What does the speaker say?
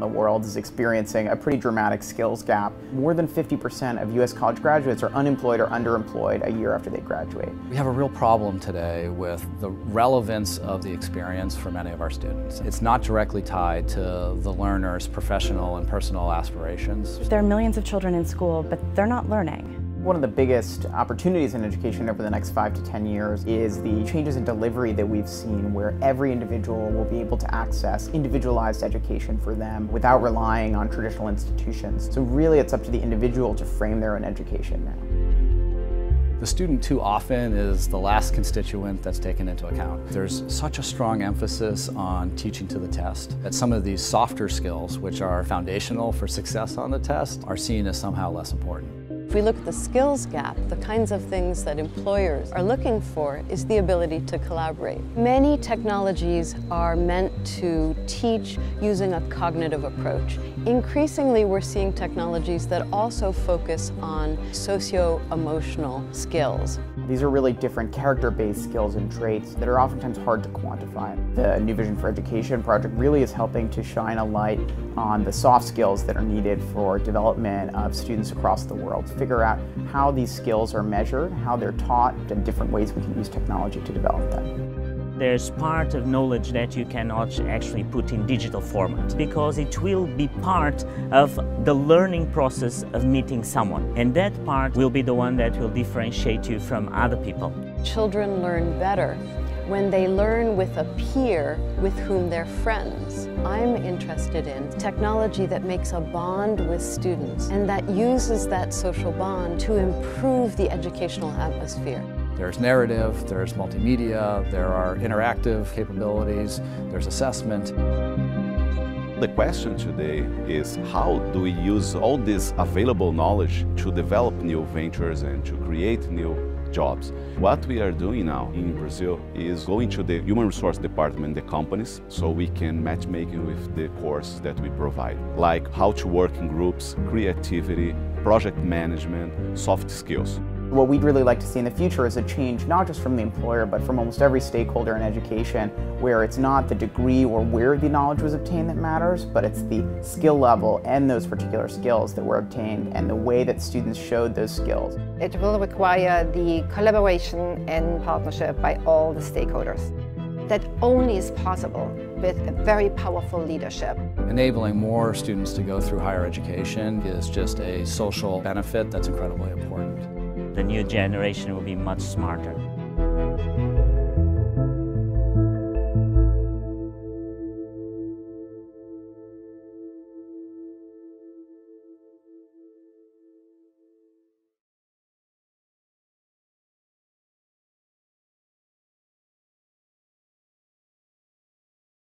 The world is experiencing a pretty dramatic skills gap. More than 50% of U.S. college graduates are unemployed or underemployed a year after they graduate. We have a real problem today with the relevance of the experience for many of our students. It's not directly tied to the learner's professional and personal aspirations. There are millions of children in school, but they're not learning. One of the biggest opportunities in education over the next five to 10 years is the changes in delivery that we've seen where every individual will be able to access individualized education for them without relying on traditional institutions. So really it's up to the individual to frame their own education now. The student too often is the last constituent that's taken into account. There's such a strong emphasis on teaching to the test that some of these softer skills, which are foundational for success on the test, are seen as somehow less important. If we look at the skills gap, the kinds of things that employers are looking for is the ability to collaborate. Many technologies are meant to teach using a cognitive approach. Increasingly, we're seeing technologies that also focus on socio-emotional skills. These are really different character-based skills and traits that are oftentimes hard to quantify. The New Vision for Education project really is helping to shine a light on the soft skills that are needed for development of students across the world. Figure out how these skills are measured, how they're taught, and different ways we can use technology to develop them. There's part of knowledge that you cannot actually put in digital format because it will be part of the learning process of meeting someone. And that part will be the one that will differentiate you from other people. Children learn better when they learn with a peer with whom they're friends. I'm interested in technology that makes a bond with students and that uses that social bond to improve the educational atmosphere. There's narrative, there's multimedia, there are interactive capabilities, there's assessment. The question today is how do we use all this available knowledge to develop new ventures and to create new jobs. What we are doing now in Brazil is going to the human resource department, the companies, so we can matchmaking with the course that we provide, like how to work in groups, creativity, project management, soft skills. What we'd really like to see in the future is a change not just from the employer but from almost every stakeholder in education where it's not the degree or where the knowledge was obtained that matters but it's the skill level and those particular skills that were obtained and the way that students showed those skills. It will require the collaboration and partnership by all the stakeholders. That only is possible with a very powerful leadership. Enabling more students to go through higher education is just a social benefit that's incredibly important the new generation will be much smarter.